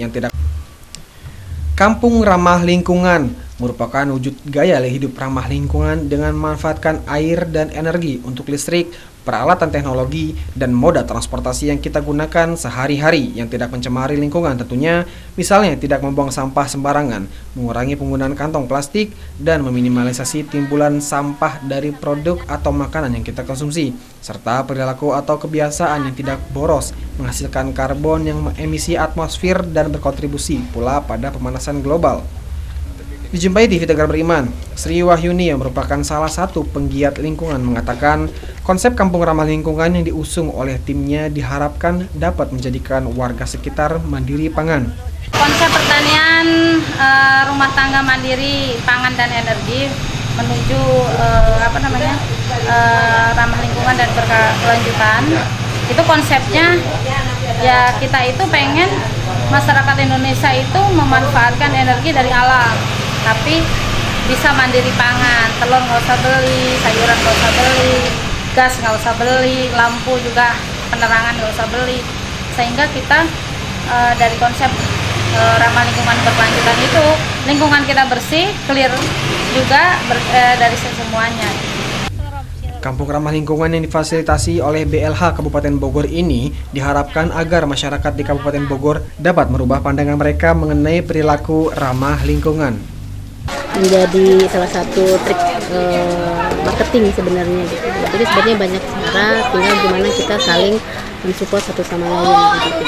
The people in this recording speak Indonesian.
yang tidak Kampung ramah lingkungan merupakan wujud gaya hidup ramah lingkungan dengan memanfaatkan air dan energi untuk listrik, peralatan teknologi, dan moda transportasi yang kita gunakan sehari-hari yang tidak mencemari lingkungan tentunya, misalnya tidak membuang sampah sembarangan, mengurangi penggunaan kantong plastik, dan meminimalisasi timbulan sampah dari produk atau makanan yang kita konsumsi, serta perilaku atau kebiasaan yang tidak boros, menghasilkan karbon yang emisi atmosfer dan berkontribusi pula pada pemanasan global. Dijumpai di Tegar Beriman, Sri Wahyuni yang merupakan salah satu penggiat lingkungan mengatakan konsep kampung ramah lingkungan yang diusung oleh timnya diharapkan dapat menjadikan warga sekitar mandiri pangan. Konsep pertanian e, rumah tangga mandiri pangan dan energi menuju e, apa namanya e, ramah lingkungan dan berkelanjutan. Itu konsepnya. Ya kita itu pengen masyarakat Indonesia itu memanfaatkan energi dari alam tapi bisa mandiri pangan telur nggak usah beli sayuran nggak usah beli gas nggak usah beli lampu juga penerangan nggak usah beli. Sehingga kita e, dari konsep e, ramah lingkungan berkelanjutan itu lingkungan kita bersih clear juga ber, e, dari semuanya. Kampung ramah lingkungan yang difasilitasi oleh BLH Kabupaten Bogor ini diharapkan agar masyarakat di Kabupaten Bogor dapat merubah pandangan mereka mengenai perilaku ramah lingkungan menjadi salah satu trik uh, marketing sebenarnya gitu. Jadi sebenarnya banyak cara, tinggal gimana kita saling mensupport satu sama lain gitu.